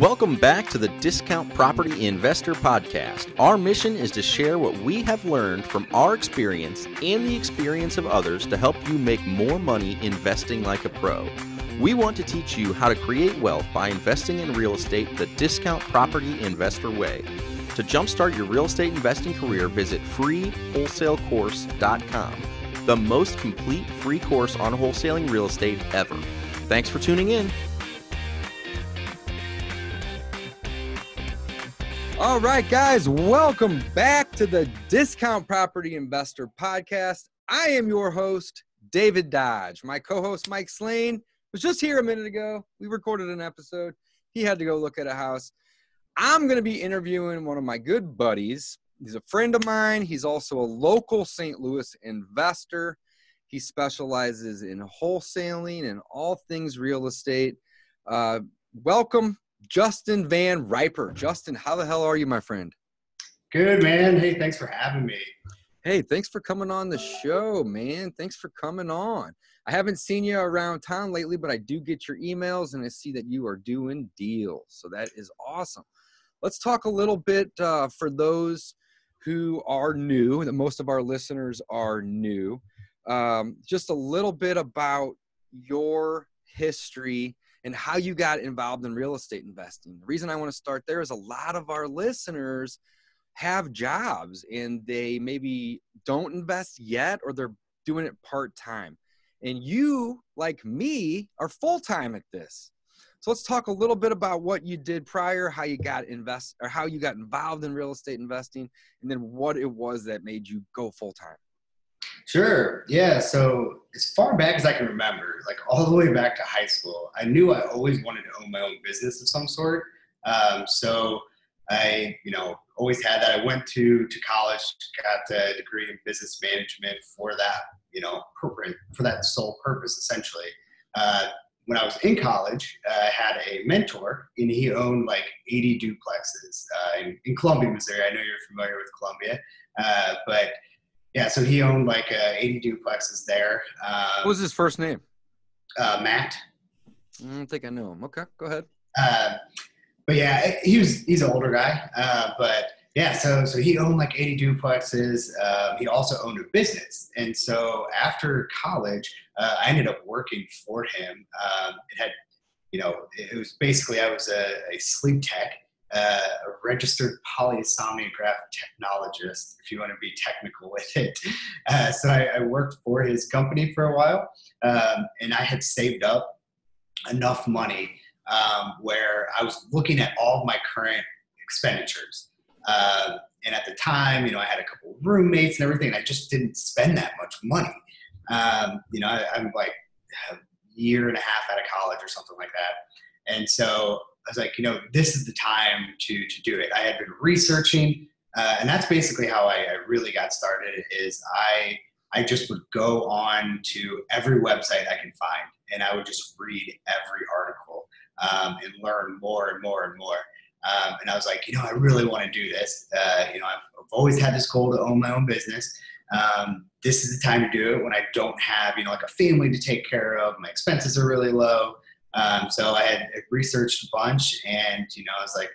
Welcome back to the Discount Property Investor Podcast. Our mission is to share what we have learned from our experience and the experience of others to help you make more money investing like a pro. We want to teach you how to create wealth by investing in real estate the Discount Property Investor way. To jumpstart your real estate investing career, visit freewholesalecourse.com, the most complete free course on wholesaling real estate ever. Thanks for tuning in. All right, guys, welcome back to the Discount Property Investor Podcast. I am your host, David Dodge. My co host, Mike Slane, was just here a minute ago. We recorded an episode. He had to go look at a house. I'm going to be interviewing one of my good buddies. He's a friend of mine. He's also a local St. Louis investor. He specializes in wholesaling and all things real estate. Uh, welcome, Justin Van Riper. Justin, how the hell are you, my friend? Good, man. Hey, thanks for having me. Hey, thanks for coming on the show, man. Thanks for coming on. I haven't seen you around town lately, but I do get your emails and I see that you are doing deals. So that is awesome. Let's talk a little bit uh, for those who are new, that most of our listeners are new. Um, just a little bit about your history and how you got involved in real estate investing. The reason I want to start there is a lot of our listeners have jobs and they maybe don't invest yet or they're doing it part time. And you, like me, are full time at this. So let's talk a little bit about what you did prior, how you got invest or how you got involved in real estate investing, and then what it was that made you go full time. Sure. Yeah. So as far back as I can remember, like all the way back to high school, I knew I always wanted to own my own business of some sort. Um, so I, you know, always had that. I went to to college, got a degree in business management for that, you know, for that sole purpose, essentially. Uh, when I was in college, uh, I had a mentor, and he owned like 80 duplexes uh, in, in Columbia, Missouri. I know you're familiar with Columbia, uh, but yeah, so he owned like uh, 80 duplexes there. Um, what was his first name? Uh, Matt. I don't think I knew him. Okay, go ahead. Uh, but yeah, he was he's an older guy. Uh, but yeah, so so he owned like 80 duplexes. Um, he also owned a business, and so after college, uh, I ended up working for him. Um, it had, you know, it was basically I was a, a sleep tech uh, a registered polysomnograph technologist, if you want to be technical with it. Uh, so I, I, worked for his company for a while, um, and I had saved up enough money um, where I was looking at all of my current expenditures. Uh, and at the time, you know, I had a couple of roommates and everything. And I just didn't spend that much money. Um, you know, I, I'm like a year and a half out of college or something like that. And so I was like, you know, this is the time to to do it. I had been researching, uh, and that's basically how I, I, really got started. Is I I just would go on to every website I can find, and I would just read every article um, and learn more and more and more. Um, and I was like, you know, I really want to do this. Uh, you know, I've, I've, always had this goal to own my own business. Um, this is the time to do it when I don't have, you know, like a family to take care of. My expenses are really low. Um, so I had researched a bunch, and you know, I was like,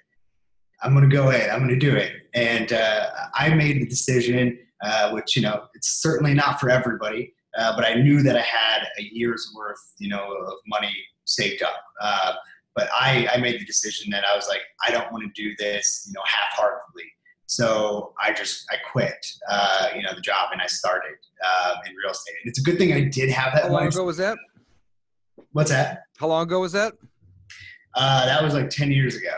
I'm going to go ahead. I'm going to do it. And uh, I made the decision, uh, which you know, it's certainly not for everybody, uh, but I knew that I had a year's worth, you know, of money saved up. Uh, but I, I made the decision that I was like, I don't want to do this, you know, half-heartedly. So I just I quit, uh, you know, the job and I started uh, in real estate. And it's a good thing I did have that. How long ago was that? What's that? How long ago was that? Uh, that was like 10 years ago.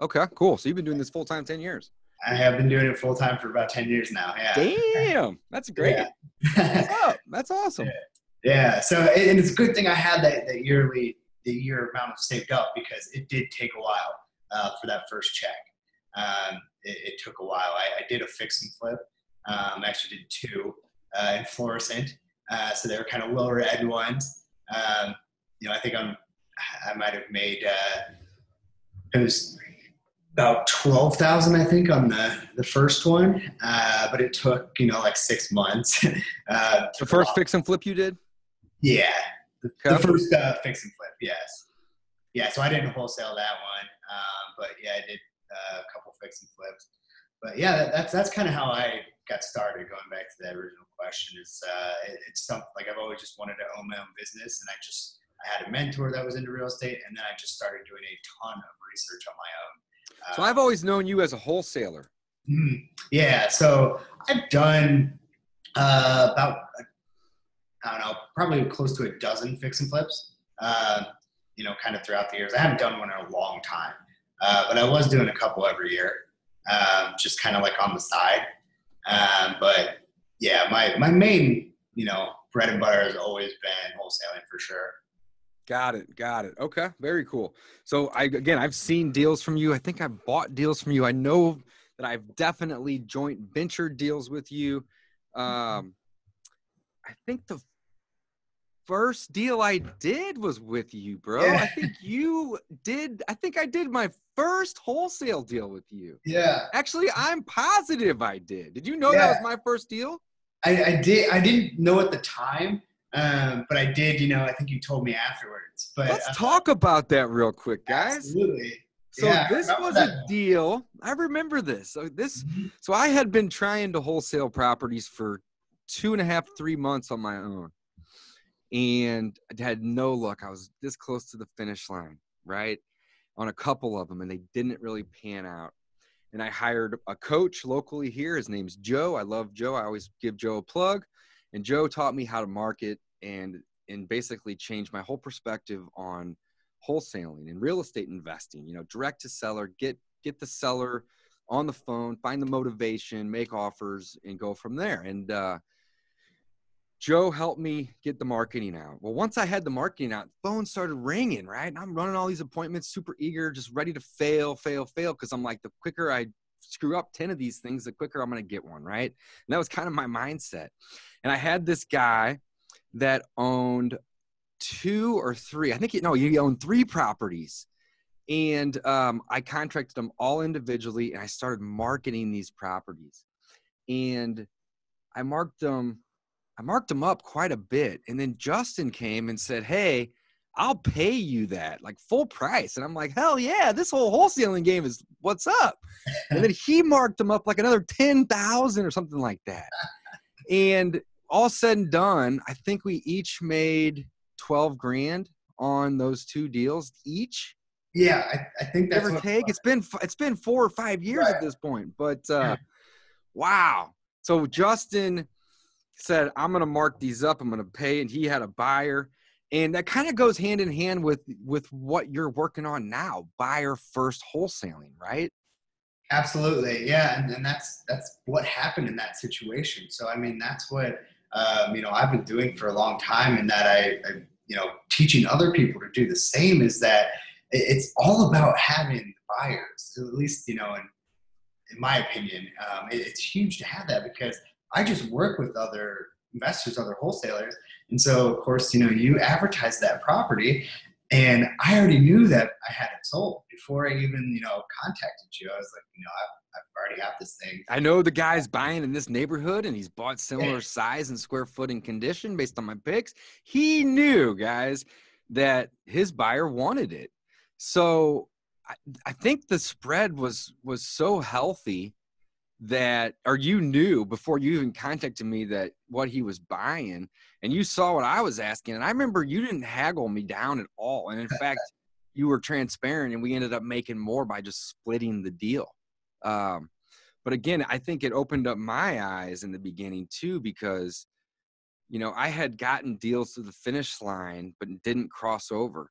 Okay, cool. So you've been doing this full time 10 years. I have been doing it full time for about 10 years now. Yeah. Damn. That's great. Yeah. That's, that's awesome. Yeah. yeah. So, and it's a good thing I had that, that yearly, the year amount saved up because it did take a while uh, for that first check. Um, it, it, took a while. I, I, did a fix and flip. Um, actually did two uh, in Florissant. Uh, so they were kind of lower end ones. Um, you know, I think I'm, I might have made, uh, it was about 12,000, I think, on the, the first one. Uh, but it took, you know, like six months. uh, the first fix and flip you did? Yeah. The, the first uh, fix and flip, yes. yeah, so I didn't wholesale that one, um, but yeah, I did uh, a couple fix and flips. But yeah, that, that's that's kind of how I got started. Going back to that original question, is uh, it, it's something like I've always just wanted to own my own business, and I just I had a mentor that was into real estate, and then I just started doing a ton of research on my own. So I've always known you as a wholesaler. Mm, yeah, so I've done uh, about I don't know, probably close to a dozen fix and flips. Uh, you know, kind of throughout the years. I haven't done one in a long time, uh, but I was doing a couple every year, um, just kind of like on the side. Um, but yeah, my my main you know bread and butter has always been wholesaling for sure. Got it. Got it. Okay. Very cool. So I again I've seen deals from you. I think I've bought deals from you. I know that I've definitely joint venture deals with you. Um, I think the first deal I did was with you, bro. Yeah. I think you did. I think I did my first wholesale deal with you. Yeah, Actually, I'm positive I did. Did you know that was my first deal? I, I did. I didn't know at the time, um, but I did. You know, I think you told me afterwards. But Let's uh, talk about that real quick, guys. Absolutely. So Yeah, this was that a deal. I remember this. So this Mhm. so I had been trying to wholesale properties for two and a half, three months on my own. And I had no luck. I was this close to the finish line, right? On a couple of them, and they didn't really pan out. And I hired a coach locally here. His name's Joe. I love Joe. I always give Joe a plug. And Joe taught me how to market and and basically change my whole perspective on wholesaling and real estate investing you know direct to seller get get the seller on the phone find the motivation make offers and go from there and uh joe helped me get the marketing out well once i had the marketing out phone started ringing right and i'm running all these appointments super eager just ready to fail fail fail because i'm like the quicker i screw up 10 of these things the quicker i'm going to get one right and that was kind of my mindset and i had this guy that owned two or three. I think you know he owned three properties, and um, I contracted them all individually, and I started marketing these properties, and I marked them. I marked them up quite a bit, and then Justin came and said, "Hey." I'll pay you that like full price. And I'm like, hell yeah, this whole wholesaling game is what's up. And then he marked them up like another 10,000 or something like that. And all said and done, I think we each made 12 grand on those two deals each Yeah, I, I think that's give or what, take it's been it's been four or five years at this point but uh Yeah. wow so justin said i'm gonna mark these up i'm gonna pay and he had a buyer and that kind of goes hand in hand with with what you're working on now buyer first wholesaling right Absolutely, yeah, and, and that's that's what happened in that situation. So I mean, that's what um, you know I've been doing for a long time, and that I, I you know teaching other people to do the same is that it's all about having buyers. At least you know, in in my opinion, um, it, it's huge to have that because I just work with other investors, other wholesalers, and so of course you know you advertise that property, and I already knew that I had it sold before I even, you know, contacted you. I was like, you know, I, I already have this thing. i know the guy's buying in this neighborhood and he's bought similar size and square foot and condition based on my picks he knew guys that his buyer wanted it so I, I think the spread was was so healthy that or you knew before you even contacted me that what he was buying and you saw what I was asking and I remember you didn't haggle me down at all and in fact you were transparent and we ended up making more by just splitting the deal. Um, but again I think it opened up my eyes in the beginning too because you know I had gotten deals to the finish line but didn't cross over.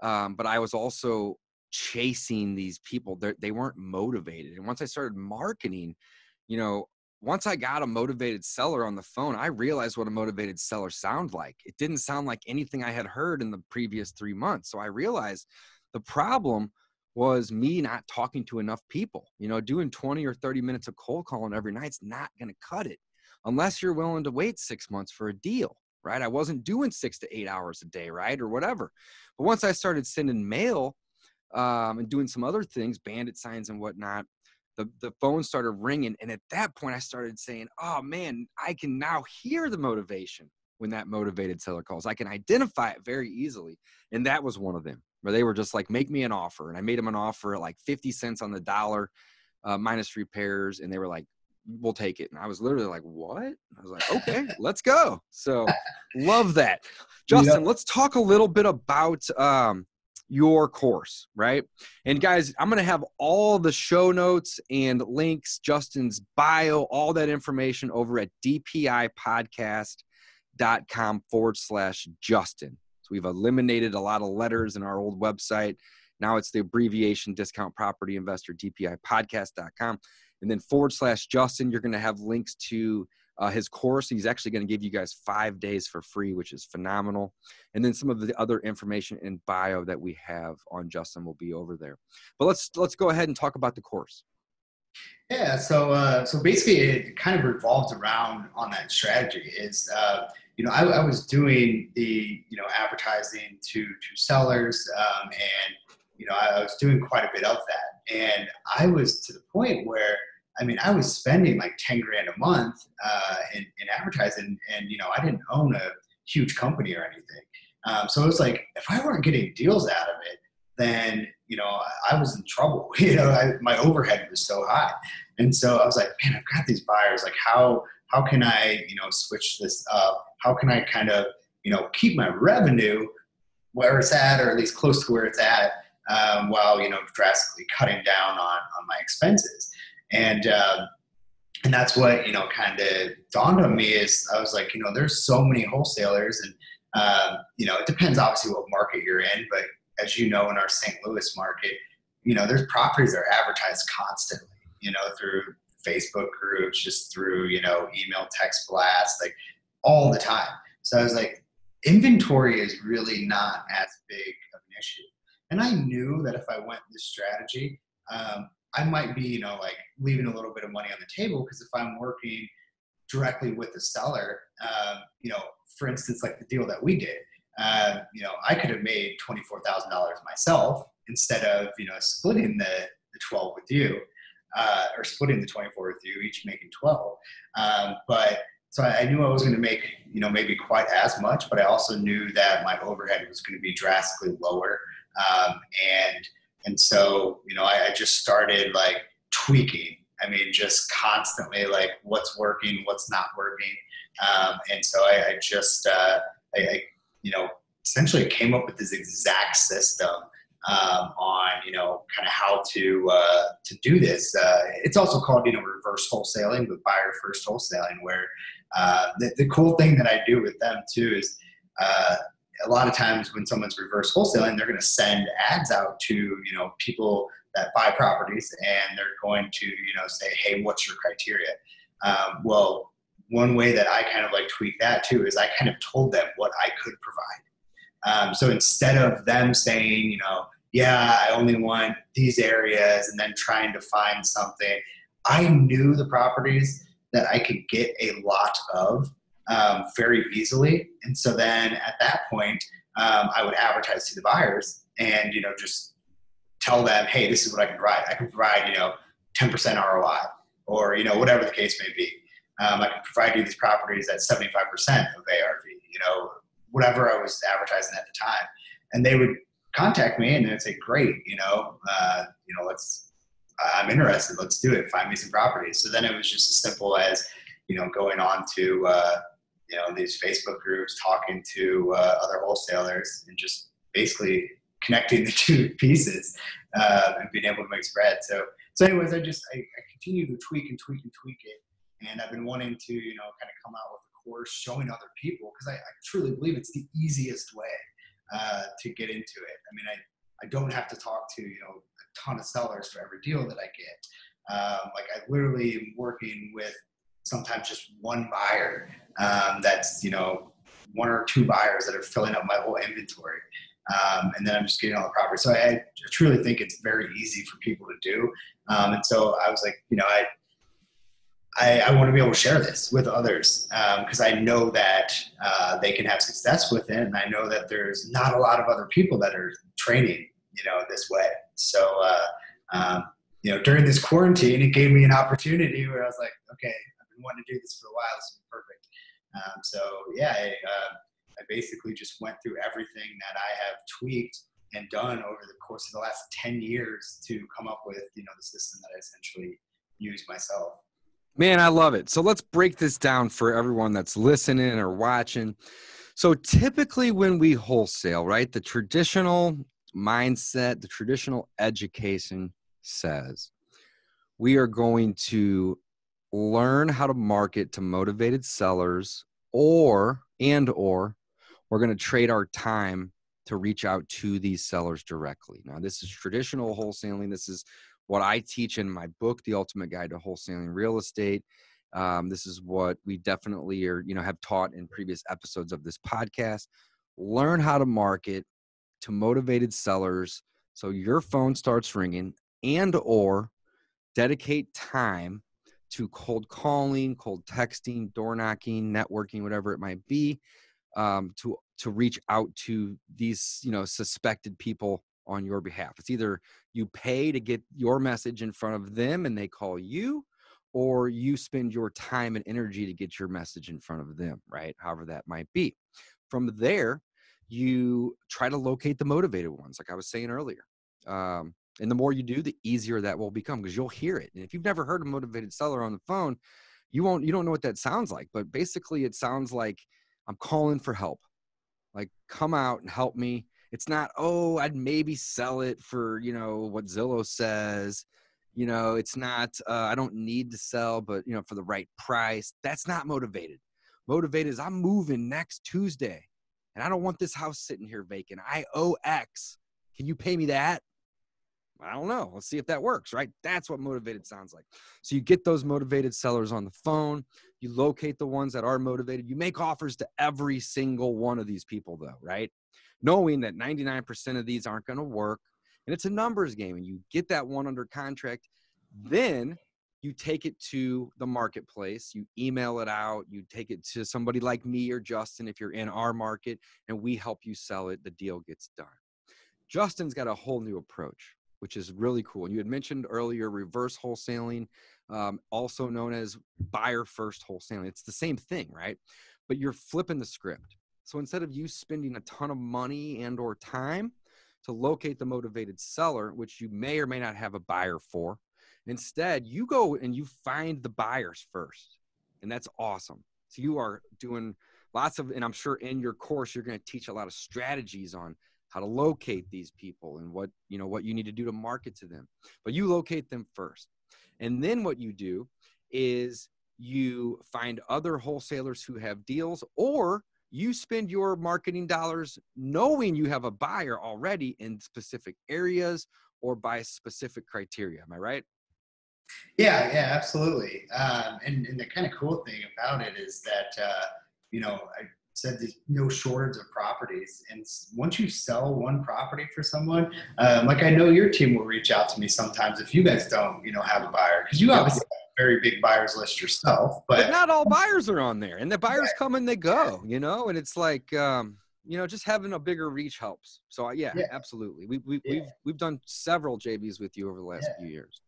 Um, but I was also chasing these people They're, they weren't motivated and once i started marketing you know once i got a motivated seller on the phone i realized what a motivated seller sound like. It didn't sound like anything i had heard in the previous three months so i realized the problem was me not talking to enough people you know doing 20 or 30 minutes of cold calling every night's not going to cut it unless you're willing to wait six months for a deal right? I wasn't doing six to eight hours a day right or whatever but once i started sending mail um, and doing some other things, bandit signs and whatnot, the, the phone started ringing. And at that point, I started saying, oh man, I can now hear the motivation. when that motivated seller calls. I can identify it very easily. And that was one of them where they were just like, make me an offer. And I made them an offer at like 50 cents on the dollar uh, minus repairs. And they were like, we'll take it. And I was literally like, what? I was like, okay, let's go. So love that. Justin, yep. let's talk a little bit about um, your course, right? And guys, I'm going to have all the show notes and links, Justin's bio, all that information over at dpipodcast.com forward slash Justin. So we've eliminated a lot of letters in our old website. Now it's the abbreviation discount property investor dpipodcast.com. And then forward slash Justin, you're going to have links to uh, his course. He's actually going to give you guys five days for free, which is phenomenal. And then some of the other information in bio that we have on Justin will be over there. But let's let's go ahead and talk about the course. Yeah, so uh, so basically, it kind of revolves around on that strategy. Is uh, you know I, I, was doing the you know advertising to to sellers, um, and you know I was doing quite a bit of that, and I was to the point where I mean, I was spending like 10 grand a month uh, in, in advertising and, you know, I didn't own a huge company or anything. Um, so it was like, if I weren't getting deals out of it, then, you know, I, I was in trouble. You know, I, my overhead was so high. And so I was like, man, I've got these buyers. Like how, how can I, you know, switch this up? How can I kind of, you know, keep my revenue where it's at, or at least close to where it's at, um, while, you know, drastically cutting down on, on my expenses and uh, and that's what you know kind of dawned on me is I was like, you know, there's so many wholesalers, and um, you know, it depends obviously what market you're in, but as you know, in our St. Louis market, you know, there's properties that are advertised constantly, you know, through Facebook groups, just through you know email, text blasts, like all the time. So I was like, inventory is really not as big of an issue. And I knew that if I went this strategy, um, I might be, you know, like leaving a little bit of money on the table because if I'm working directly with the seller, um, you know, for instance, like the deal that we did, uh, you know, I could have made twenty four thousand dollars myself instead of you know splitting the the twelve with you, uh, or splitting the twenty four with you, each making twelve. Um, but so I, I knew I was going to make you know maybe quite as much, but I also knew that my overhead was going to be drastically lower, um, and and so, you know, I, I just started like tweaking. I mean, just constantly like what's working, what's not working. Um, and so I, I just, uh, I, I, you know, essentially came up with this exact system um, on you know kind of how to uh, to do this. Uh, it's also called you know reverse wholesaling, but buyer first wholesaling. Where uh, the, the cool thing that I do with them too is uh, a lot of times when someone's reverse wholesaling, they're going to send ads out to you know people that buy properties, and they're going to you know say, hey, what's your criteria? Um, well, one way that I kind of like tweak that too is I kind of told them what I could provide. Um, so instead of them saying, you know, yeah, I only want these areas, and then trying to find something, I knew the properties that I could get a lot of um, very easily. And so then at that point, um, I would advertise to the buyers and, you know, just tell them, hey, this is what I can provide. I can provide, you know, 10% ROI or, you know, whatever the case may be. Um, I can provide you these properties at 75% of ARV, you know, whatever I was advertising at the time. And they would contact me and they'd say, great, you know, uh, you know, let's, I'm interested. Let's do it. Find me some properties. So then it was just as simple as, you know, going on to, uh, you know these Facebook groups, talking to uh, other wholesalers, and just basically connecting the two pieces uh, and being able to make spread. So, so anyways, I just I, I, continue to tweak and tweak and tweak it, and I've been wanting to you know kind of come out with a course showing other people because I, I, truly believe it's the easiest way uh, to get into it. I mean, I I don't have to talk to you know a ton of sellers for every deal that I get. Um, like I literally am working with sometimes just one buyer um, that's you know one or two buyers that are filling up my whole inventory um, and then i'm just getting all the property so I, I, truly think it's very easy for people to do um, and so i was like you know i I, I, want to be able to share this with others because um, I know that uh, they can have success with it, and I know that there's not a lot of other people that are training, you know, this way. So, uh, um, you know, during this quarantine, it gave me an opportunity where I was like, okay, wanting to do this for a while. This is perfect. Um, so yeah, I, uh, I basically just went through everything that I have tweaked and done over the course of the last 10 years to come up with you know the system that I essentially use myself. Man, I love it. So let's break this down for everyone that's listening or watching. So typically when we wholesale, right, the traditional mindset, the traditional education says we are going to learn how to market to motivated sellers or and or we're going to trade our time to reach out to these sellers directly. Now, this is traditional wholesaling. This is what I teach in my book, The Ultimate Guide to Wholesaling Real Estate. Um, this is what we definitely are, you know, have taught in previous episodes of this podcast. Learn how to market to motivated sellers so your phone starts ringing and or dedicate time to cold calling, cold texting, door knocking, networking, whatever it might be, um, to to reach out to these you know suspected people on your behalf. It's either you pay to get your message in front of them and they call you, or you spend your time and energy to get your message in front of them, right? However, that might be. From there, you try to locate the motivated ones, like I was saying earlier. Um, and the more you do, the easier that will become because you'll hear it. And if you've never heard a motivated seller on the phone, you won't, you don't know what that sounds like. But basically, it sounds like I'm calling for help. Like, come out and help me. It's not, oh, I'd maybe sell it for, you know, what Zillow says. You know, it's not, uh, I don't need to sell, but, you know, for the right price. That's not motivated. Motivated is I'm moving next Tuesday and I don't want this house sitting here vacant. I owe X. Can you pay me that? I don't know. Let's see if that works, right? That's what motivated sounds like. So you get those motivated sellers on the phone. You locate the ones that are motivated. You make offers to every single one of these people, though, right? Knowing that 99% of these aren't going to work. And it's a numbers game. And you get that one under contract. Then you take it to the marketplace, you email it out, you take it to somebody like me or Justin if you're in our market, and we help you sell it. The deal gets done. Justin's got a whole new approach which is really cool. And you had mentioned earlier reverse wholesaling, um, also known as buyer first wholesaling. It's the same thing, right? But you're flipping the script. So instead of you spending a ton of money and or time to locate the motivated seller, which you may or may not have a buyer for, instead you go and you find the buyers first. And that's awesome. So you are doing lots of, and I'm sure in your course, you're going to teach a lot of strategies on how to locate these people and what you know what you need to do to market to them. But you locate them first. And then what you do is you find other wholesalers who have deals or you spend your marketing dollars knowing you have a buyer already in specific areas or by specific criteria. Am i right? Yeah yeah absolutely. Um, and, and the kind of cool thing about it is that uh, you know said there's no shortage of properties. And once you sell one property for someone, um, like I know your team will reach out to me sometimes if you guys don't, you know, have a buyer because you obviously have a very big buyers list yourself. But, but not all buyers are on there, and the buyers right. come and they go, you know, and it's like. Um, you know, just having a bigger reach helps. So yeah, yeah. absolutely. We, we, yeah. we've we've done several JVs with you over the last yeah. few years.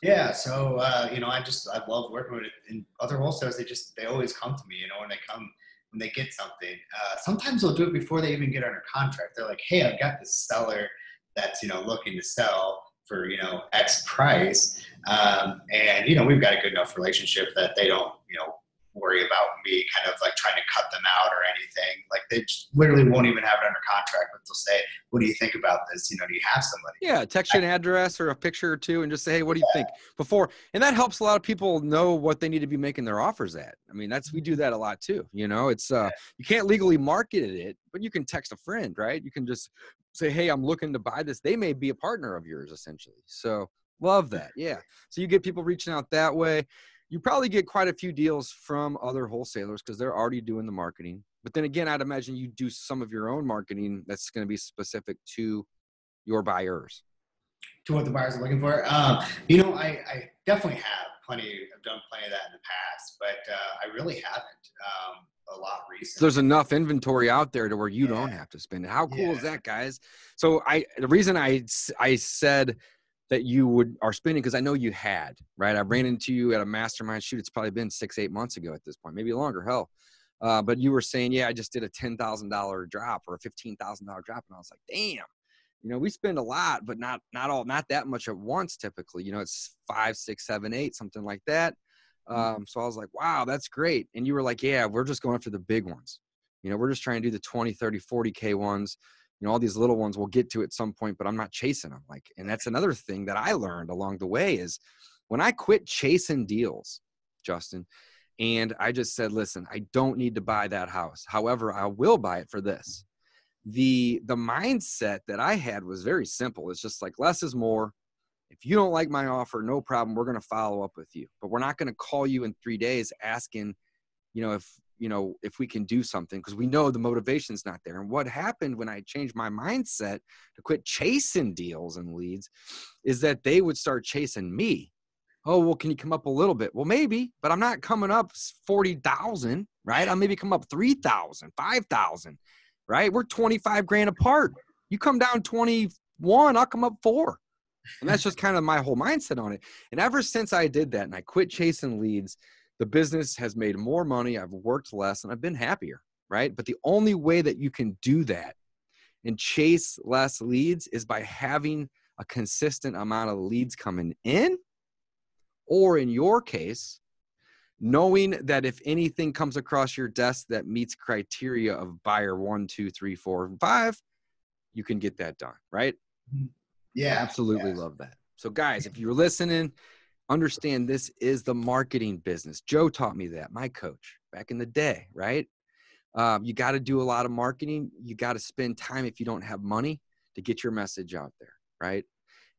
Yeah, so uh, you know, I just I love working with it. And other wholesalers, they just they always come to me. You know, when they come when they get something. Uh, sometimes they'll do it before they even get under contract. They're like, "Hey, I've got this seller that's you know looking to sell for you know X price," um, and you know we've got a good enough relationship that they don't you know worry about me kind of like trying to cut them out or anything. Like they literally won't even have it under contract, but they'll say, "What do you think about this? You know, do you have somebody?" Yeah, text you an address or a picture or two, and just say, "Hey, what do you yeah. think?" Before, and that helps a lot of people know what they need to be making their offers at. I mean, that's we do that a lot too. You know, it's uh, you can't legally market it, but you can text a friend, right? You can just say, "Hey, I'm looking to buy this." They may be a partner of yours, essentially. So love that. Yeah. So you get people reaching out that way you probably get quite a few deals from other wholesalers because they're already doing the marketing. But then again, I'd imagine you do some of your own marketing that's going to be specific to your buyers. To what the buyers are looking for. Um, you know, I, I, definitely have plenty. I've done plenty of that in the past, but uh, I really haven't um, a lot recently. There's enough inventory out there to where you yeah. don't have to spend it. How cool yeah. is that, guys? So I, the reason I, I said that you would are spending because I know you had right. I ran into you at a mastermind shoot. It's probably been six eight months ago at this point, maybe longer. Hell, Uh, but you were saying, yeah, I just did a ten thousand dollar drop or a fifteen thousand dollar drop, and I was like, damn, you know, we spend a lot, but not not all not that much at once. Typically, you know, it's five, six, seven, eight, something like that. Mm-hmm. Um, so I was like, wow, that's great. And you were like, yeah, we're just going for the big ones. You know, we're just trying to do the 20, 30, 40K ones. You know, all these little ones we'll get to at some point, but I'm not chasing them. Like, and that's another thing that I learned along the way is when I quit chasing deals, Justin, and I just said, listen, I don't need to buy that house. However, I will buy it for this. The the mindset that I had was very simple. It's just like less is more. If you don't like my offer, no problem. We're going to follow up with you. But we're not going to call you in 3 days asking, you know, if you know if we can do something because we know the motivation's not there. And what happened when i changed my mindset to quit chasing deals and leads is that they would start chasing me. Oh well can you come up a little bit? Well maybe but i'm not coming up 40000 right? I'll maybe come up 3000 5000 right? We're 25 grand apart. You come down 21 i'll come up four. And that's just kind of my whole mindset on it. And ever since i did that and i quit chasing leads the business has made more money i've worked less and i've been happier right but the only way that you can do that and chase less leads is by having a consistent amount of leads coming in or in your case, knowing that if anything comes across your desk that meets criteria of buyer one, two, three, four, and five, you can get that done, right? Mm-hmm. Yeah. Absolutely yeah. love that. So, guys, if you're listening, understand this is the marketing business. Joe taught me that, my coach back in the day, right? Um, you got to do a lot of marketing. You got to spend time if you don't have money to get your message out there, right?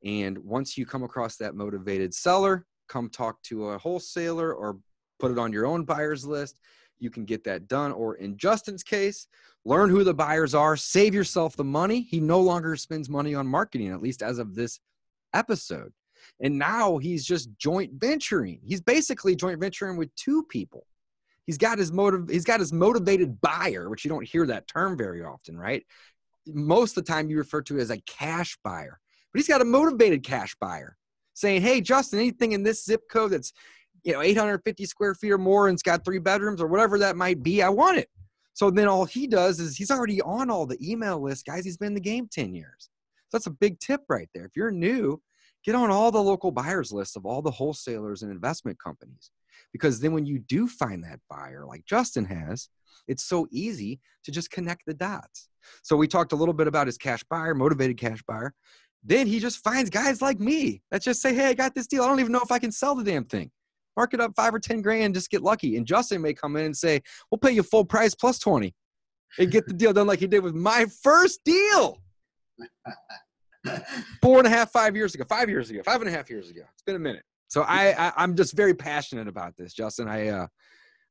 And once you come across that motivated seller, come talk to a wholesaler or put it on your own buyers list you can get that done or in justin's case learn who the buyers are save yourself the money he no longer spends money on marketing at least as of this episode and now he's just joint venturing he's basically joint venturing with two people he's got his motive he's got his motivated buyer which you don't hear that term very often right most of the time you refer to it as a cash buyer but he's got a motivated cash buyer saying, "Hey, Justin, anything in this zip code that's you know 850 square feet or more and it's got three bedrooms or whatever that might be, I want it." So then all he does is he's already on all the email lists, guys. He's been in the game 10 years. So that's a big tip right there. If you're new, get on all the local buyers lists of all the wholesalers and investment companies. Because then when you do find that buyer, like Justin has, it's so easy to just connect the dots. So we talked a little bit about his cash buyer, motivated cash buyer. Then he just finds guys like me that just say, Hey, I got this deal. I don't even know if I can sell the damn thing. Mark it up five or 10 grand, just get lucky. And Justin may come in and say, We'll pay you full price plus 20 and get the deal done like he did with my first deal. Four and a half, five years ago, five years ago, five and a half years ago. It's been a minute. So I, I am just very passionate about this, Justin. I uh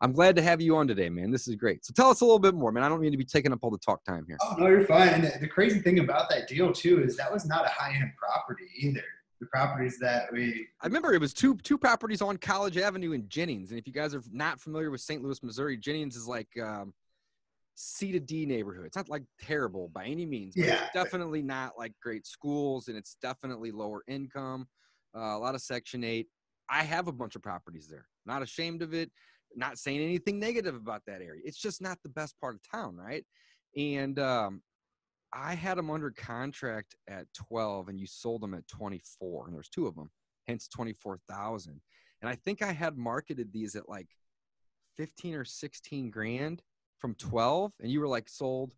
I'm glad to have you on today, man. This is great. So tell us a little bit more, man. I don't mean to be taking up all the talk time here. Oh no, you're fine. And the, the crazy thing about that deal too is that was not a high end property either. The properties that we I remember it was two two properties on College Avenue in Jennings. And if you guys are not familiar with St. Louis, Missouri, Jennings is like um, C to D neighborhood. It's not like terrible by any means. yeah. definitely not like great schools, and it's definitely lower income. Uh, a lot of Section Eight. I have a bunch of properties there. Not ashamed of it not saying anything negative about that area. It's just not the best part of town, right? And um, I had them under contract at 12 and you sold them at 24 and there's two of them, hence 24,000. And I think I had marketed these at like 15 or 16 grand from 12 and you were like sold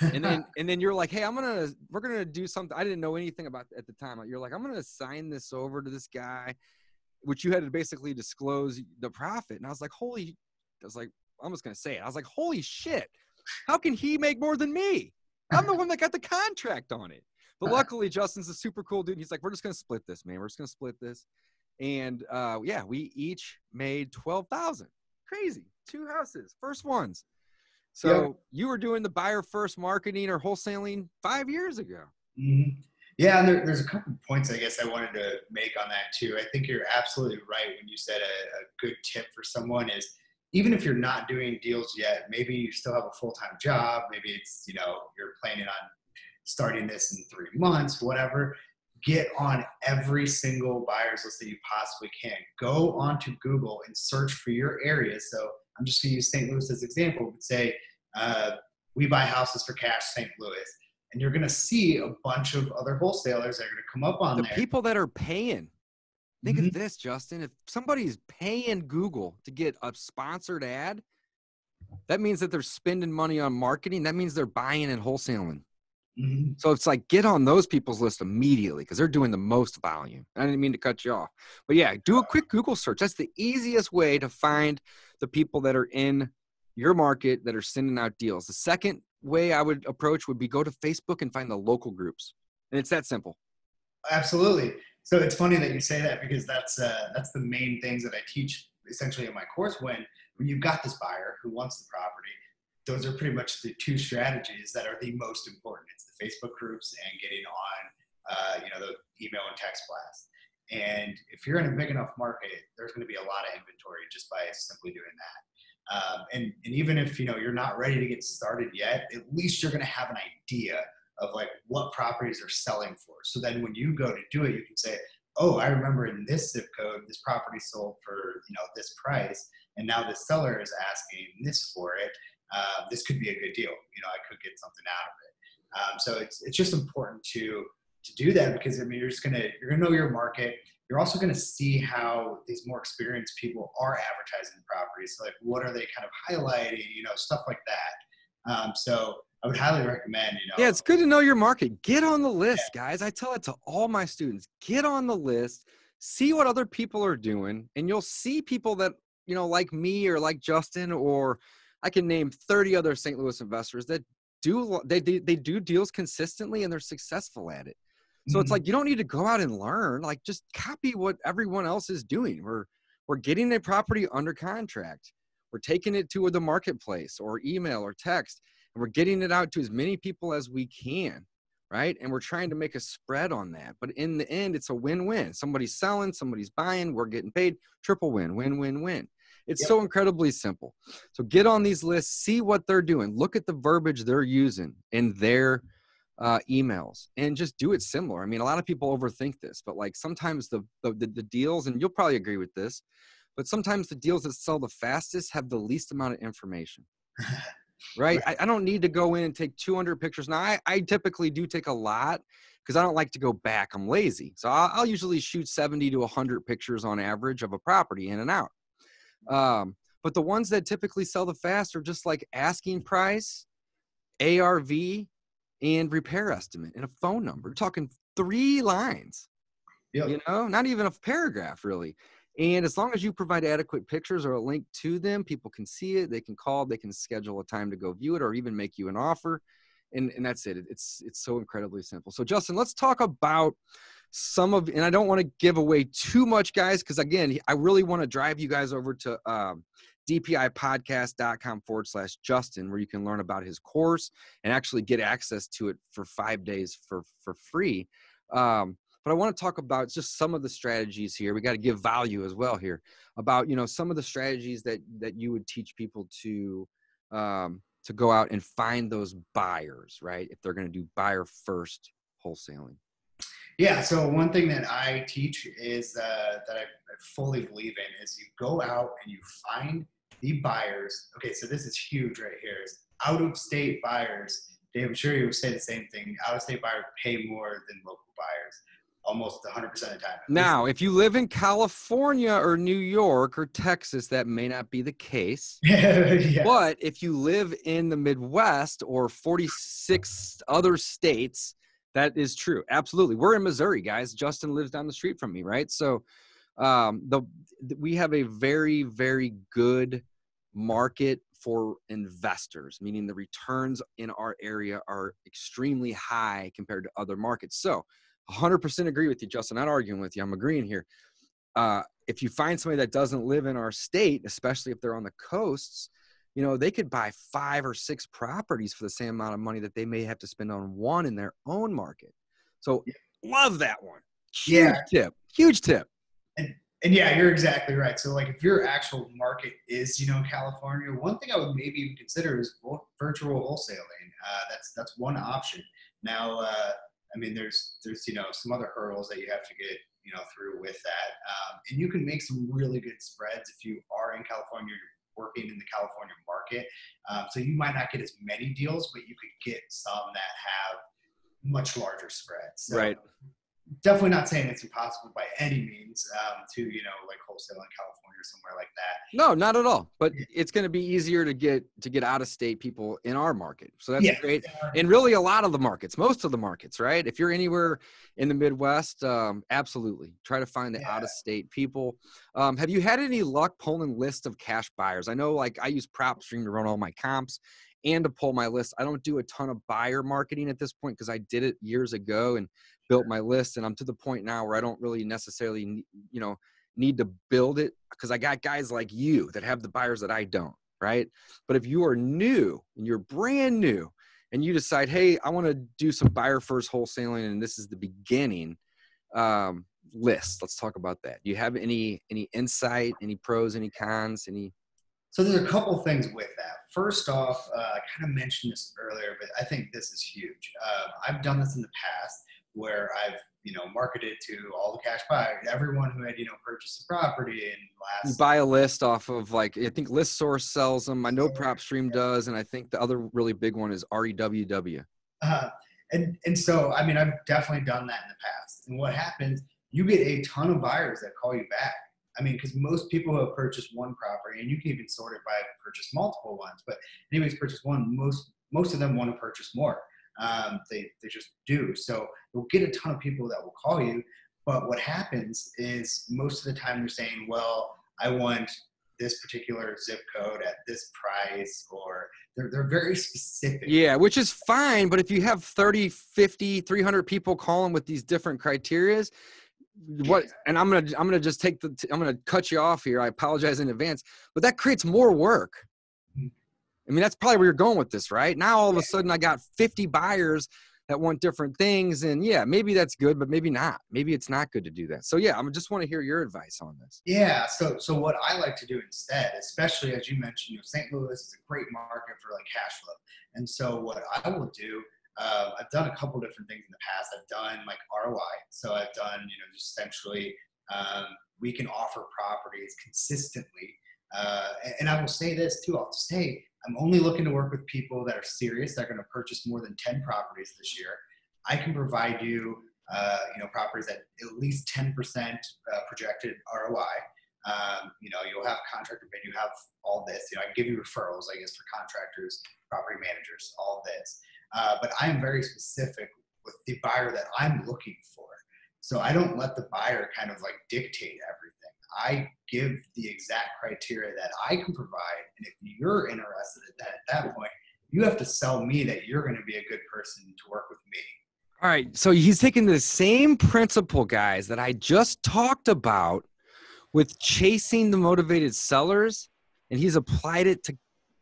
and then and then you're like hey i'm gonna we're gonna do something i didn't know anything about at the time you're like i'm gonna sign this over to this guy which you had to basically disclose the profit. And I was like, holy, I was like, I'm just going to say it. I was like, holy shit, how can he make more than me? I'm the one that got the contract on it. But luckily, Justin's a super cool dude. He's like, we're just going to split this, man. We're just going to split this. And uh, yeah, we each made 12,000. Crazy. Two houses, first ones. So you were doing the buyer first marketing or wholesaling five years ago. Mm-hmm. Yeah, and there, there's a couple points I guess I wanted to make on that too. I think you're absolutely right when you said a, a good tip for someone is even if you're not doing deals yet, maybe you still have a full time job. Maybe it's you know you're planning on starting this in three months, whatever. Get on every single buyer's list that you possibly can. Go onto Google and search for your area. So I'm just going to use St. Louis as an example, but say uh, we buy houses for cash, St. Louis, and you're going to see a bunch of other wholesalers that are going to come up on the there. people that are paying. Think Mhm. of this, Justin. If somebody's paying Google to get a sponsored ad, that means that they're spending money on marketing. That means they're buying and wholesaling. Mhm. So it's like get on those people's list immediately because they're doing the most volume. I didn't mean to cut you off, but yeah, do a quick Google search. That's the easiest way to find the people that are in your market that are sending out deals. The second way I would approach would be go to Facebook and find the local groups, and it's that simple. Absolutely. So it's funny that you say that because that's uh, that's the main things that I teach essentially in my course. When when you've got this buyer who wants the property, those are pretty much the two strategies that are the most important. It's the Facebook groups and getting on, uh, you know, the email and text blast. And if you're in a big enough market, there's going to be a lot of inventory just by simply doing that. Um, and, and even if you know you're not ready to get started yet, at least you're going to have an idea of like what properties are selling for. So then when you go to do it, you can say, "Oh, I remember in this zip code, this property sold for you know this price, and now the seller is asking this for it. Uh, this could be a good deal. You know, I could get something out of it." Um, so it's it's just important to to do that because I mean you're just gonna you're gonna know your market. You're also going to see how these more experienced people are advertising properties. So like, what are they kind of highlighting? You know, stuff like that. Um, so I would highly recommend. You know, Yeah, it's good to know your market. Get on the list, guys. I tell it to all my students. Get on the list, see what other people are doing, and you'll see people that, you know, like me or like Justin or I can name 30 other St. Louis investors that do they they, they do deals consistently and they're successful at it. So it's Mhm. like you don't need to go out and learn. Like just copy what everyone else is doing. We're we're getting a property under contract. We're taking it to the marketplace or email or text, and we're getting it out to as many people as we can, right? And we're trying to make a spread on that. But in the end, it's a win-win. Somebody's selling, somebody's buying, we're getting paid. Triple win, win, win, win. It's Yep. so incredibly simple. So get on these lists, see what they're doing, look at the verbiage they're using in their uh, emails and just do it similar. I mean, a lot of people overthink this, but like sometimes the, the the deals, and you'll probably agree with this, but sometimes the deals that sell the fastest have the least amount of information. Right? I, I don't need to go in and take 200 pictures. Now, I, I typically do take a lot because I don't like to go back. I'm lazy. So I'll, I'll usually shoot 70 to 100 pictures on average of a property in and out. Um, but the ones that typically sell the fast are just like asking price, ARV, and repair estimate and a phone number. We're talking three lines, Yep. you know, not even a paragraph really. And as long as you provide adequate pictures or a link to them, people can see it. They can call. They can schedule a time to go view it, or even make you an offer. And and that's it. It's it's so incredibly simple. So Justin, let's talk about some of. And I don't want to give away too much, guys, because again, I really want to drive you guys over to um, dpipodcast.com forward slash Justin, where you can learn about his course and actually get access to it for five days for for free. Um, but I want to talk about just some of the strategies here. We got to give value as well here about you know some of the strategies that that you would teach people to um, to go out and find those buyers, right? If they're going to do buyer first wholesaling. Yeah. So one thing that I teach is uh, that I, I fully believe in is you go out and you find the buyers. Okay, so this is huge right here. Is out of state buyers. Dave, I'm sure you would say the same thing. Out of state buyers pay more than local buyers, almost 100 percent of the time. Now, if you live in California or New York or Texas, that may not be the case. yeah. But if you live in the Midwest or 46 other states, that is true. Absolutely. We're in Missouri, guys. Justin lives down the street from me, right? So um, the we have a very, very good market for investors, meaning the returns in our area are extremely high compared to other markets. So 100% agree with you, Justin. Not arguing with you. I'm agreeing here. Uh, if you find somebody that doesn't live in our state, especially if they're on the coasts, you know, they could buy five or six properties for the same amount of money that they may have to spend on one in their own market. So love that one. Huge Yeah. tip. Huge tip. And yeah, you're exactly right. So like if your actual market is, you know, California, one thing I would maybe even consider is virtual wholesaling. Uh, that's that's one option. Now, uh, I mean, there's there's you know some other hurdles that you have to get you know through with that, um, and you can make some really good spreads if you are in California, you're working in the California market. Um, so you might not get as many deals, but you could get some that have much larger spreads. So right definitely not saying it's impossible by any means um, to you know like wholesale in California or somewhere like that. No, not at all. But it's going to be easier to get to get out of state people in our market. So that's yeah. great. And really, a lot of the markets, most of the markets, right? If you're anywhere in the Midwest, um, absolutely try to find the yeah. out of state people. Um, have you had any luck pulling list of cash buyers? I know, like I use PropStream to run all my comps and to pull my list. I don't do a ton of buyer marketing at this point because I did it years ago and built my list and i'm to the point now where i don't really necessarily you know need to build it because i got guys like you that have the buyers that i don't right? But if you are new and you're brand new and you decide hey i want to do some buyer first wholesaling and this is the beginning um, list let's talk about that. Do you have any any insight any pros any cons any? So there's a couple things with that. First off uh, i kind of mentioned this earlier but i think this is huge. Uh, i've done this in the past where I've you know marketed to all the cash buyers, everyone who had you know purchased a property and last. You buy a list off of like I think List Source sells them. I know PropStream does, and I think the other really big one is REWW. Uh, and and so I mean I've definitely done that in the past. And what happens? You get a ton of buyers that call you back. I mean, because most people have purchased one property, and you can even sort it by purchase multiple ones. But anyways, purchase one. Most most of them want to purchase more. Um, they, they just do. So you'll get a ton of people that will call you. But what happens is most of the time they're saying, well, I want this particular zip code at this price or they're, they're very specific yeah which is fine but if you have 30 50 300 people calling with these different criterias what and i'm gonna i'm gonna just take the i'm gonna cut you off here i apologize in advance but that creates more work I mean, that's probably where you're going with this, right? Now all of a sudden I got 50 buyers that want different things. And yeah, maybe that's good, but maybe not. Maybe it's not good to do that. So yeah, I just want to hear your advice on this. Yeah. So so what I like to do instead, especially as you mentioned, you know, St. Louis is a great market for like cash flow. And so what I will do, uh, I've done a couple different things in the past. I've done like ROI. So I've done, you know, just essentially um, we can offer properties consistently. Uh, and I will say this too. I'll say I'm only looking to work with people that are serious, that are going to purchase more than 10 properties this year. I can provide you, uh, you know, properties at at least 10% uh, projected ROI. Um, you know, you'll have contractor bid, you have all this. You know, I give you referrals, I guess, for contractors, property managers, all this. Uh, but I'm very specific with the buyer that I'm looking for. So I don't let the buyer kind of like dictate everything. I give the exact criteria that I can provide. And if you're interested at that, at that point, you have to sell me that you're going to be a good person to work with me. All right. So he's taking the same principle, guys, that I just talked about with chasing the motivated sellers, and he's applied it to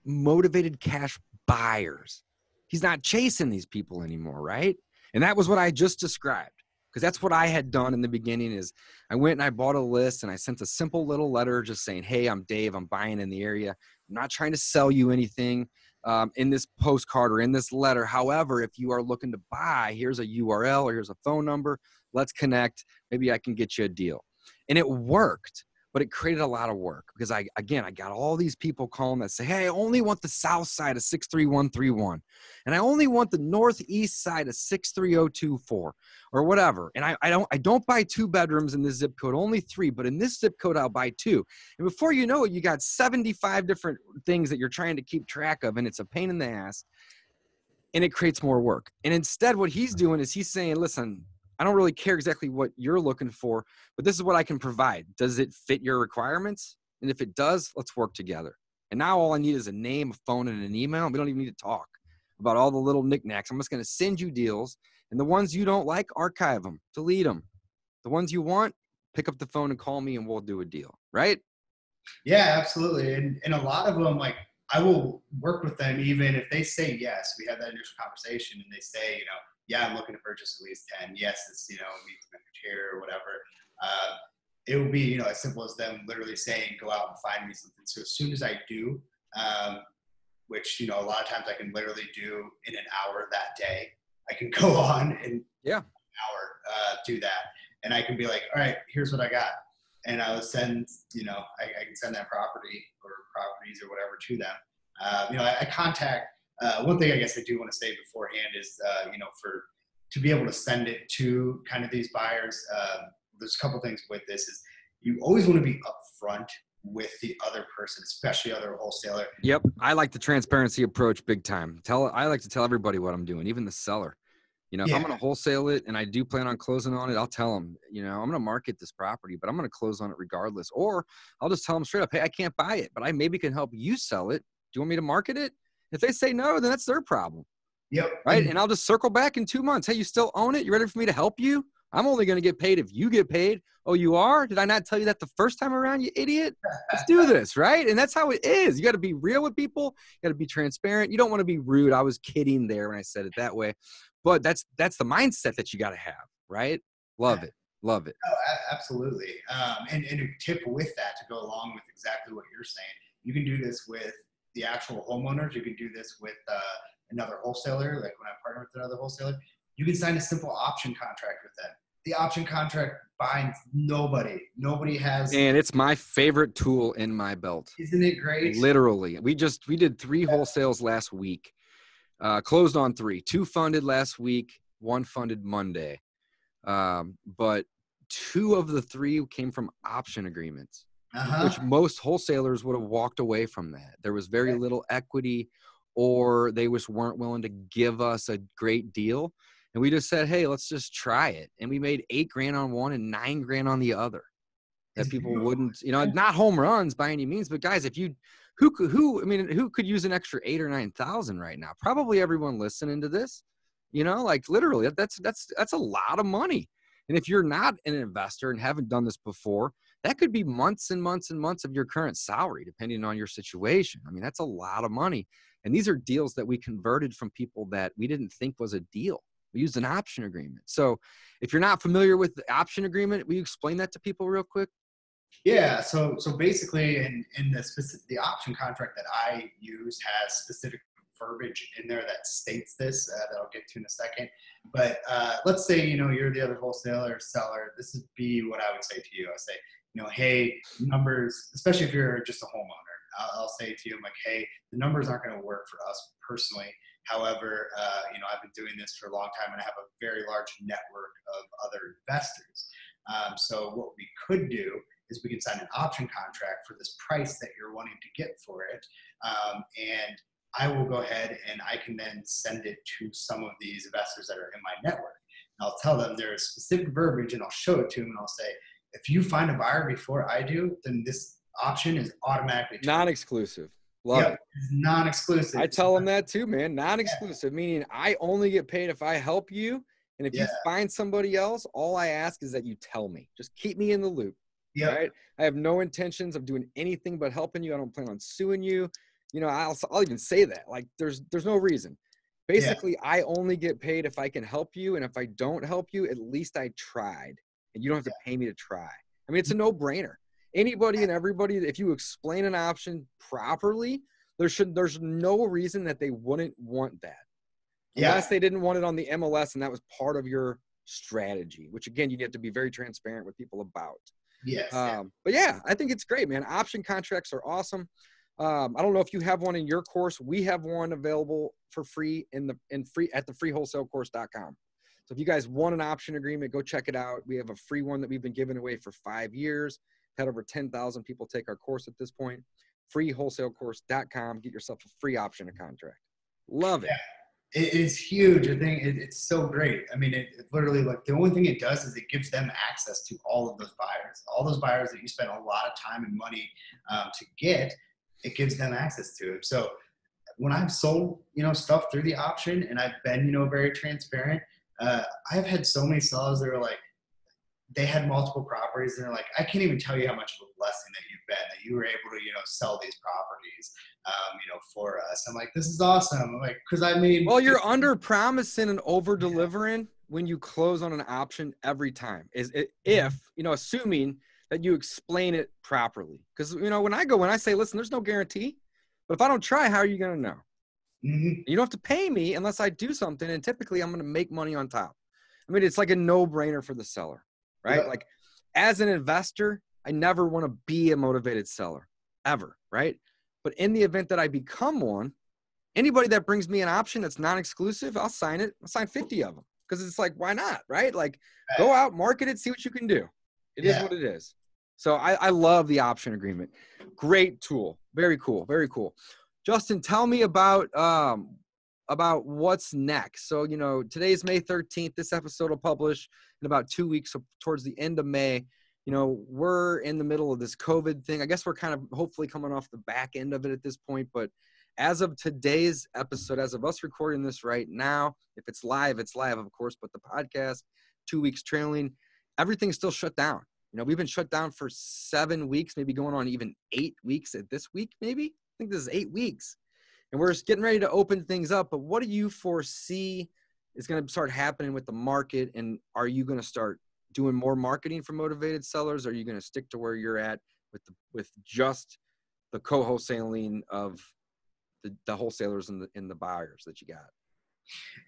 motivated cash buyers. He's not chasing these people anymore, right? And that was what I just described because that's what I had done in the beginning is I went and I bought a list and I sent a simple little letter just saying, hey, I'm Dave, I'm buying in the area. I'm not trying to sell you anything um, in this postcard or in this letter. However, if you are looking to buy, here's a URL or here's a phone number. Let's connect. Maybe I can get you a deal. And it worked but it created a lot of work because I again I got all these people calling that say, "Hey, I only want the south side of 63131 and I only want the northeast side of 63024 or whatever." And I, I don't I don't buy two bedrooms in this zip code, only 3, but in this zip code I'll buy two. And before you know it, you got 75 different things that you're trying to keep track of and it's a pain in the ass. And it creates more work. And instead what he's mm-hmm. doing is he's saying, "Listen, I don't really care exactly what you're looking for, but this is what I can provide. Does it fit your requirements? And if it does, let's work together. And now all I need is a name, a phone, and an email. We don't even need to talk about all the little knickknacks. I'm just going to send you deals. And the ones you don't like, archive them, delete them. The ones you want, pick up the phone and call me and we'll do a deal. Right? Yeah, absolutely. And, and a lot of them, like, I will work with them even if they say yes. We have that initial conversation and they say, you know, yeah, I'm looking to purchase at least 10. Yes, it's, you know, meets my criteria or whatever. Uh, it will be, you know, as simple as them literally saying, go out and find me something. So as soon as I do, um, which, you know, a lot of times I can literally do in an hour that day, I can go on and yeah, hour uh, do that. And I can be like, all right, here's what I got. and I would send, you know, I, I can send that property or properties or whatever to them. Uh, you know, I, I contact. Uh, one thing I guess I do want to say beforehand is, uh, you know, for to be able to send it to kind of these buyers, um, there's a couple things with this is you always want to be upfront with the other person, especially other wholesaler. Yep, I like the transparency approach big time. Tell I like to tell everybody what I'm doing, even the seller. You know, if I'm going to wholesale it and I do plan on closing on it, I'll tell them, you know, I'm going to market this property, but I'm going to close on it regardless. Or I'll just tell them straight up, hey, I can't buy it, but I maybe can help you sell it. Do you want me to market it? If they say no, then that's their problem, Yep. right? And- I'll just circle back in two months. Hey, you still own it? You ready for me to help you? I'm only going to get paid if you get paid. Oh, you are? Did I not tell you that the first time around, you idiot? Let's do this, right? And that's how it is. You got to be real with people. You got to be transparent. You don't want to be rude. I was kidding there when I said it that way, but that's that's the mindset that you got to have, right? Love it, love it. Oh, absolutely. Um, and, and a tip with that to go along with exactly what you're saying, you can do this with the actual homeowners. You can do this with uh, another wholesaler. Like when I partner with another wholesaler, you can sign a simple option contract with them. The option contract binds nobody. Nobody has. And it's my favorite tool in my belt. isn't it great? Literally, we just we did three wholesales last week. Uh, closed on three. Two funded last week. One funded Monday. Um, but two of the three came from option agreements. Uh-huh. which most wholesalers would have walked away from that. There was very little equity, or they just weren't willing to give us a great deal. And we just said, hey, let's just try it. And we made eight grand on one and nine grand on the other. That people wouldn't, you know, not home runs by any means, but guys, if you, who could, who, I mean, who could use an extra eight or nine thousand right now? Probably everyone listening to this, you know, like literally, that's that's that's a lot of money. And if you're not an investor and haven't done this before, that could be months and months and months of your current salary, depending on your situation. I mean, that's a lot of money. And these are deals that we converted from people that we didn't think was a deal. We used an option agreement. So if you're not familiar with the option agreement, will you explain that to people real quick? Yeah, so so basically, in in the specific the option contract that I use has specific verbiage in there that states this uh, that I'll get to in a second. But uh, let's say you know you're the other wholesaler seller. This would be what I would say to you. I say, you know, hey, numbers, especially if you're just a homeowner. I'll, I'll say to you, I'm like, hey, the numbers aren't going to work for us personally. However, uh, you know, I've been doing this for a long time and I have a very large network of other investors. Um, so what we could do is we can sign an option contract for this price that you're wanting to get for it. Um, and I will go ahead and I can then send it to some of these investors that are in my network. And I'll tell them there's specific verbiage and I'll show it to them and I'll say, if you find a buyer before I do, then this option is automatically Non-exclusive. Love Yep, it. non-exclusive. I tell them that too, man. Non-exclusive, meaning I only get paid if I help you. And if you find somebody else, all I ask is that you tell me. Just keep me in the loop. Yep. Right? I have no intentions of doing anything but helping you. I don't plan on suing you. You know, I'll I'll even say that. Like there's there's no reason. Basically, I only get paid if I can help you, and if I don't help you, at least I tried, and you don't have to pay me to try. I mean, it's a no-brainer. Anybody and everybody, if you explain an option properly, there should there's no reason that they wouldn't want that Yeah. unless they didn't want it on the MLS and that was part of your strategy, which again, you have to be very transparent with people about. Yes. Um, but yeah, I think it's great, man. Option contracts are awesome. Um, I don't know if you have one in your course. We have one available for free in the in free at the freewholesalecourse.com. So if you guys want an option agreement, go check it out. We have a free one that we've been giving away for five years. Had over 10,000 people take our course at this point. Freewholesalecourse.com. Get yourself a free option contract. Love it. it is huge. I think it, it's so great. I mean, it, it literally like the only thing it does is it gives them access to all of those buyers, all those buyers that you spend a lot of time and money um, to get. It gives them access to it. So when I've sold, you know, stuff through the option and I've been, you know, very transparent, uh, I've had so many sellers that are like, they had multiple properties and they're like, I can't even tell you how much of a blessing that you've been that you were able to, you know, sell these properties, um, you know, for us. I'm like, this is awesome. I'm like, because I made. Well, you're under promising and over delivering when you close on an option every time. Is it, if you know, assuming that you explain it properly. Because you know, when I go, when I say, listen, there's no guarantee, but if I don't try, how are you going to know? Mhm. You don't have to pay me unless I do something, and typically I'm going to make money on top. I mean, it's like a no-brainer for the seller, right? Yeah. Like, as an investor, I never want to be a motivated seller ever, right? But in the event that I become one, anybody that brings me an option that's non-exclusive, I'll sign it. I'll sign 50 of them because it's like, why not, right? Like, go out, market it, see what you can do. It is Yeah. what it is. So I, I love the option agreement. Great tool. Very cool. Very cool. Justin, tell me about um about what's next. So you know, today's May 13th. This episode will publish in about two weeks, so towards the end of May. You know, we're in the middle of this COVID thing. I guess we're kind of hopefully coming off the back end of it at this point, but as of today's episode, as of us recording this right now, if it's live, it's live, of course, but the podcast, two weeks trailing, everything's still shut down. You know, we've been shut down for seven weeks, maybe going on even eight weeks at this week, maybe. I think this is eight weeks. And we're just getting ready to open things up. But what do you foresee is going to start happening with the market? And are you going to start doing more marketing for motivated sellers? Are you going to stick to where you're at with the, with just the co-wholesaling of the, the wholesalers and the, and the buyers that you got?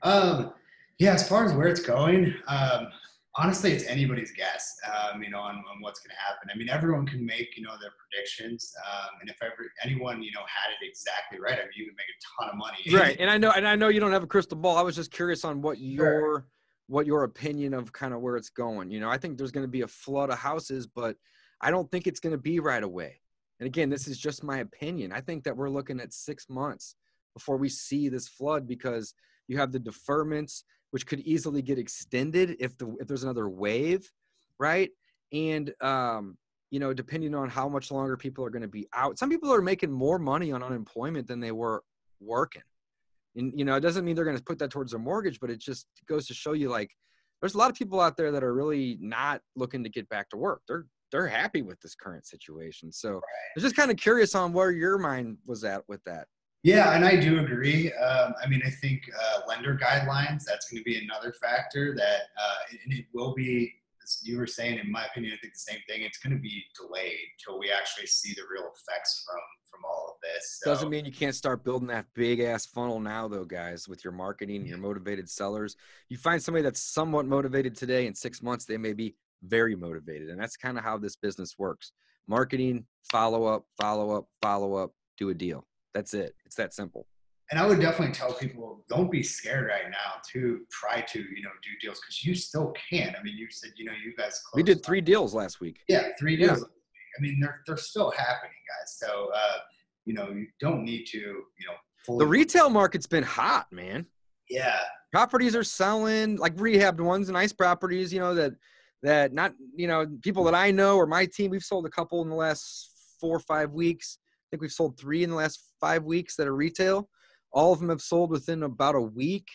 Um, yeah, as far as where it's going, um, honestly, it's anybody's guess, um, you know, on, on what's going to happen. I mean, everyone can make, you know, their predictions. Um, and if ever anyone, you know, had it exactly right, I mean, you can make a ton of money. right and i know and i know you don't have a crystal ball i was just curious on what your what your opinion of kind of where it's going you know i think there's going to be a flood of houses but i don't think it's going to be right away and again this is just my opinion i think that we're looking at six months before we see this flood because you have the deferments which could easily get extended if the if there's another wave right and um you know depending on how much longer people are going to be out some people are making more money on unemployment than they were working. And you know, it doesn't mean they're going to put that towards their mortgage, but it just goes to show you like there's a lot of people out there that are really not looking to get back to work. They're they're happy with this current situation. So I'm just kind of curious on where your mind was at with that. Yeah, and I do agree. Um, I mean, I think uh, lender guidelines, that's going to be another factor that, uh, and it will be, as you were saying, in my opinion, I think the same thing. It's going to be delayed till we actually see the real effects from from all of this. So, Doesn't mean you can't start building that big ass funnel now, though, guys, with your marketing and your motivated sellers. You find somebody that's somewhat motivated today, in six months, they may be very motivated. And that's kind of how this business works marketing, follow up, follow up, follow up, do a deal. That's it. It's that simple. and I would definitely tell people don't be scared right now to try to you know do deals because you still can. I mean, you said you know you guys We did three deals last week. Yeah, three Yeah. deals. I mean, they're they're still happening, guys. So uh, you know, you don't need to, you know. The retail market's been hot, man. yeah, properties are selling like rehabbed ones nice properties you know that that not you know people that i know or my team we've sold a couple in the last four or five weeks think we've sold three in the last five weeks that are retail all of them have sold within about a week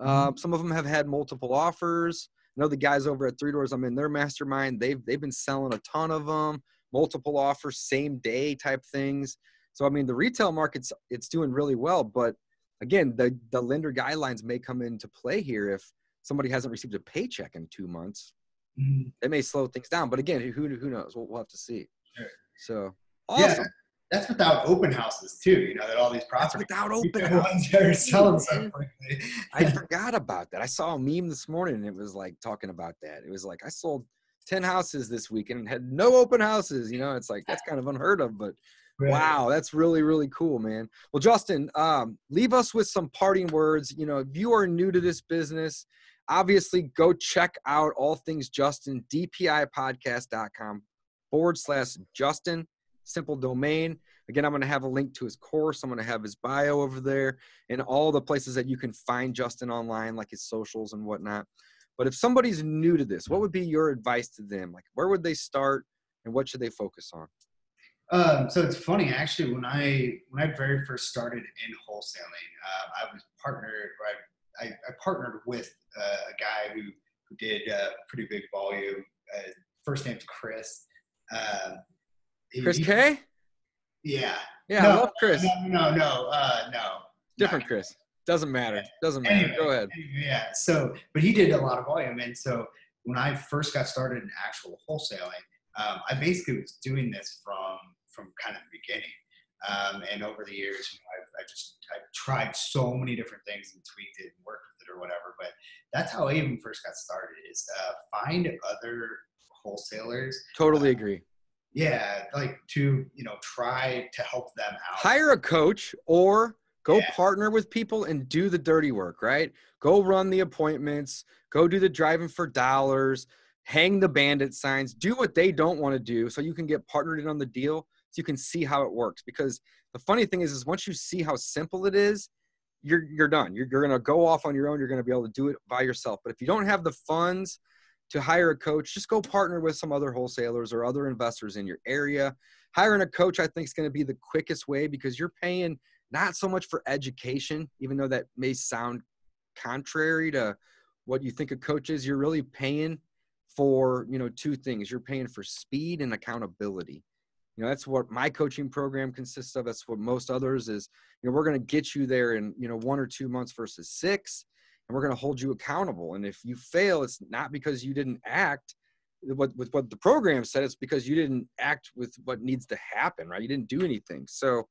uh, some of them have had multiple offers i know the guys over at three doors i'm in their mastermind they've they've been selling a ton of them multiple offers same day type things so i mean the retail market's it's doing really well but again, the the lender guidelines may come into play here if somebody hasn't received a paycheck in two months. Mhm. It may slow things down, but again, who who knows? We'll, we'll have to see. Sure. So Yeah. That's without open houses too. You know that all these That's properties. without open the house. ones that are selling so quickly. I forgot about that. I saw a meme this morning and it was like talking about that. It was like I sold 10 houses this week and had no open houses. You know, it's like that's kind of unheard of, but Right. Wow, that's really really cool, man. Well, Justin, um, leave us with some parting words. You know, if you are new to this business, obviously go check out all things Justin, dpipodcast.com forward slash Justin, simple domain. Again, I'm going to have a link to his course. I'm going to have his bio over there and all the places that you can find Justin online, like his socials and whatnot. But if somebody's new to this, what would be your advice to them? Like, where would they start and what should they focus on? Um, so it's funny actually when I when I very first started in wholesaling, uh, I was partnered. I, I, I partnered with uh, a guy who who did uh, pretty big volume. Uh, first name's Chris. Uh, he- Chris he- K? Yeah. Yeah, No, I love Chris. No, no, no, uh, no. Different Not- Chris. Doesn't matter. Doesn't matter. Anyway, Go ahead. anyway, yeah. So, but he did a lot of volume, and so when I first got started in actual wholesaling, um, I basically was doing this from from kind of the beginning. Um, and over the years, you know, I've, I just I've tried so many different things and tweaked it and worked with it or whatever. But that's how I even first got started: is uh, find other wholesalers Totally agree. Yeah, like to you know try to help them out. Hire a coach or go Yeah. partner with people and do the dirty work, right? Go run the appointments, go do the driving for dollars, hang the bandit signs, do what they don't want to do so you can get partnered in on the deal so you can see how it works. Because the funny thing is, is once you see how simple it is, you're you're done. You're, you're gonna go off on your own. You're gonna be able to do it by yourself. But if you don't have the funds to hire a coach, just go partner with some other wholesalers or other investors in your area. Hiring a coach, I think, is going to be the quickest way because you're paying not so much for education, even though that may sound contrary to what you think a coach is. You're really paying for you know two things. You're paying for speed and accountability. You know that's what my coaching program consists of. That's what most others is. You know we're going to get you there in you know one or two months versus six and we're going to hold you accountable. And if you fail, it's not because you didn't act what with what the program said. It's because you didn't act with what needs to happen, right? You didn't do anything. So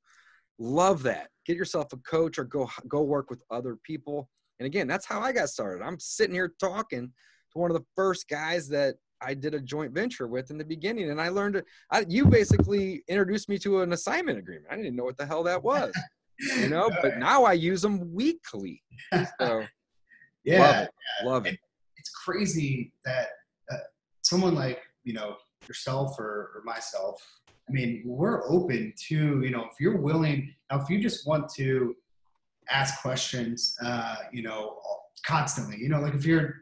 love that. Get yourself a coach or go go work with other people. And again, that's how I got started. I'm sitting here talking to one of the first guys that I did a joint venture with in the beginning, and I learned. I, you basically introduced me to an assignment agreement. I didn't know what the hell that was, you know. But now I use them weekly. So yeah, love it. Love it. it's crazy that uh, someone like you know yourself or, or myself i mean we're open to you know if you're willing now if you just want to ask questions uh, you know constantly you know like if you're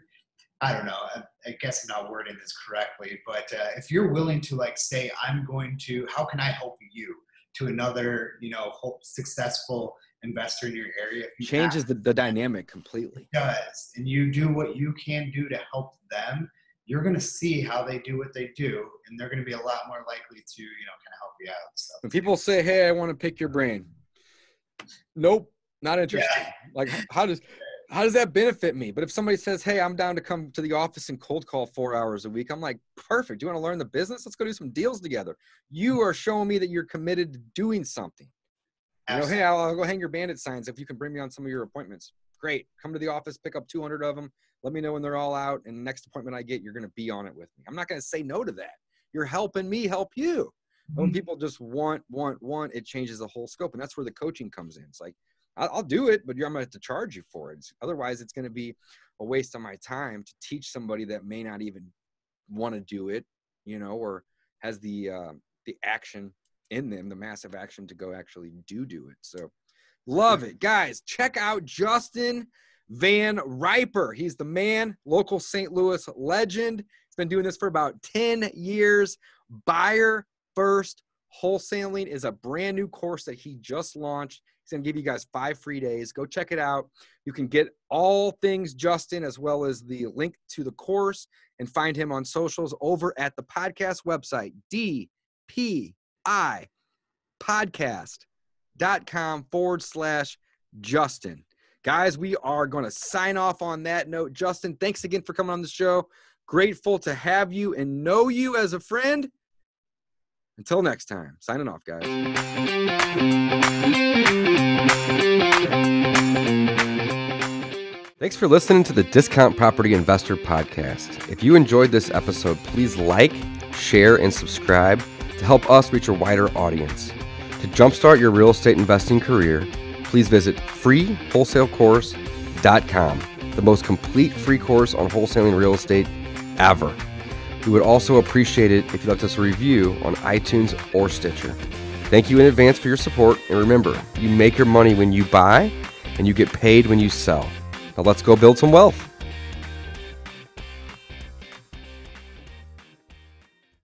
i don't know i, I guess i'm not wording this correctly but uh, if you're willing to like say i'm going to how can i help you to another you know hope successful investor in your area if you changes the, the dynamic completely. does and you do what you can do to help them you're going to see how they do what they do and they're going to be a lot more likely to you know kind of help you out and stuff When people say, "Hey, I want to pick your brain," nope, not interested. Like, how does how does that benefit me? But if somebody says, "Hey, I'm down to come to the office and cold call four hours a week," I'm like, "Perfect. You want to learn the business? Let's go do some deals together." You mm-hmm. are showing me that you're committed to doing something. You know, hey, I'll, I'll go hang your bandit signs if you can bring me on some of your appointments. Great. Come to the office, pick up 200 of them. Let me know when they're all out. And next appointment I get, you're going to be on it with me. I'm not going to say no to that. You're helping me help you. But when people just want, want, want, it changes the whole scope. And that's where the coaching comes in. It's like, I'll, do it, but you're, I'm going to have to charge you for it. Otherwise, it's going to be a waste of my time to teach somebody that may not even want to do it, you know, or has the, uh, the action in them, the massive action to go actually do do it. So love it. Guys, check out Justin Van Riper. He's the man, local St. Louis legend. He's been doing this for about 10 years. Buyer First Wholesaling is a brand new course that he just launched. He's going to give you guys five free days. Go check it out. You can get all things Justin as well as the link to the course and find him on socials over at the podcast website, DPI podcast.com forward slash Justin. Guys, we are going to sign off on that note. Justin, thanks again for coming on the show. Grateful to have you and know you as a friend. Until next time, signing off, guys. Thanks for listening to the Discount Property Investor Podcast. If you enjoyed this episode, please like, share, and subscribe to help us reach a wider audience. To jumpstart your real estate investing career, please visit freewholesalecourse.com, the most complete free course on wholesaling real estate ever. We would also appreciate it if you left us a review on iTunes or Stitcher. Thank you in advance for your support, and remember, you make your money when you buy, and you get paid when you sell. Now let's go build some wealth.